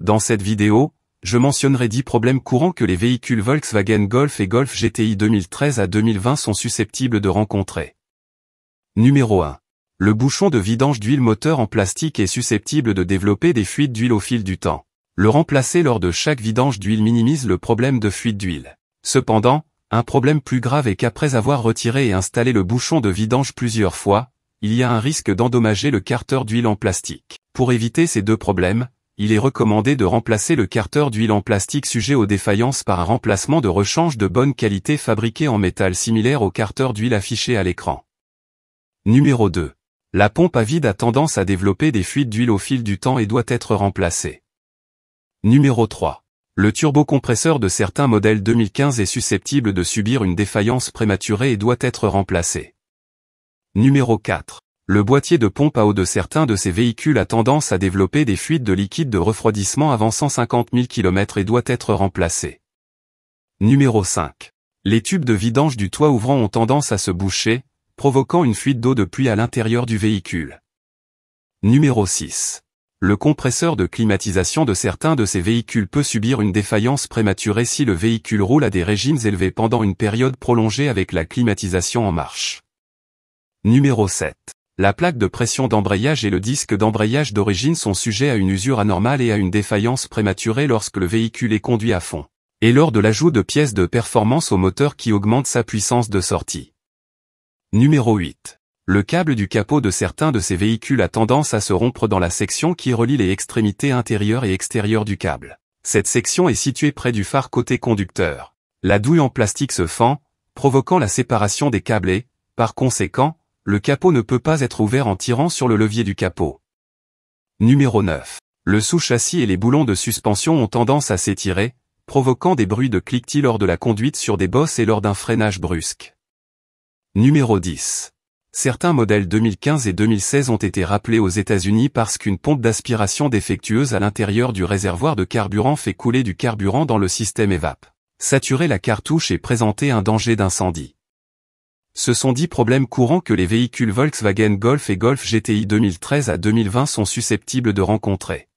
Dans cette vidéo, je mentionnerai 10 problèmes courants que les véhicules Volkswagen Golf et Golf GTI 2013 à 2020 sont susceptibles de rencontrer. Numéro 1. Le bouchon de vidange d'huile moteur en plastique est susceptible de développer des fuites d'huile au fil du temps. Le remplacer lors de chaque vidange d'huile minimise le problème de fuite d'huile. Cependant, un problème plus grave est qu'après avoir retiré et installé le bouchon de vidange plusieurs fois, il y a un risque d'endommager le carter d'huile en plastique. Pour éviter ces deux problèmes, il est recommandé de remplacer le carter d'huile en plastique sujet aux défaillances par un remplacement de rechange de bonne qualité fabriqué en métal similaire au carter d'huile affiché à l'écran. Numéro 2. La pompe à vide a tendance à développer des fuites d'huile au fil du temps et doit être remplacée. Numéro 3. Le turbocompresseur de certains modèles 2015 est susceptible de subir une défaillance prématurée et doit être remplacé. Numéro 4. Le boîtier de pompe à eau de certains de ces véhicules a tendance à développer des fuites de liquide de refroidissement avant 150 000 km et doit être remplacé. Numéro 5. Les tubes de vidange du toit ouvrant ont tendance à se boucher, provoquant une fuite d'eau de pluie à l'intérieur du véhicule. Numéro 6. Le compresseur de climatisation de certains de ces véhicules peut subir une défaillance prématurée si le véhicule roule à des régimes élevés pendant une période prolongée avec la climatisation en marche. Numéro 7. La plaque de pression d'embrayage et le disque d'embrayage d'origine sont sujets à une usure anormale et à une défaillance prématurée lorsque le véhicule est conduit à fond, et lors de l'ajout de pièces de performance au moteur qui augmente sa puissance de sortie. Numéro 8. Le câble du capot de certains de ces véhicules a tendance à se rompre dans la section qui relie les extrémités intérieures et extérieures du câble. Cette section est située près du phare côté conducteur. La douille en plastique se fend, provoquant la séparation des câbles et, par conséquent, le capot ne peut pas être ouvert en tirant sur le levier du capot. Numéro 9. Le sous-châssis et les boulons de suspension ont tendance à s'étirer, provoquant des bruits de cliquetis lors de la conduite sur des bosses et lors d'un freinage brusque. Numéro 10. Certains modèles 2015 et 2016 ont été rappelés aux États-Unis parce qu'une pompe d'aspiration défectueuse à l'intérieur du réservoir de carburant fait couler du carburant dans le système EVAP. Saturer la cartouche et présenter un danger d'incendie. Ce sont dix problèmes courants que les véhicules Volkswagen Golf et Golf GTI 2013 à 2020 sont susceptibles de rencontrer.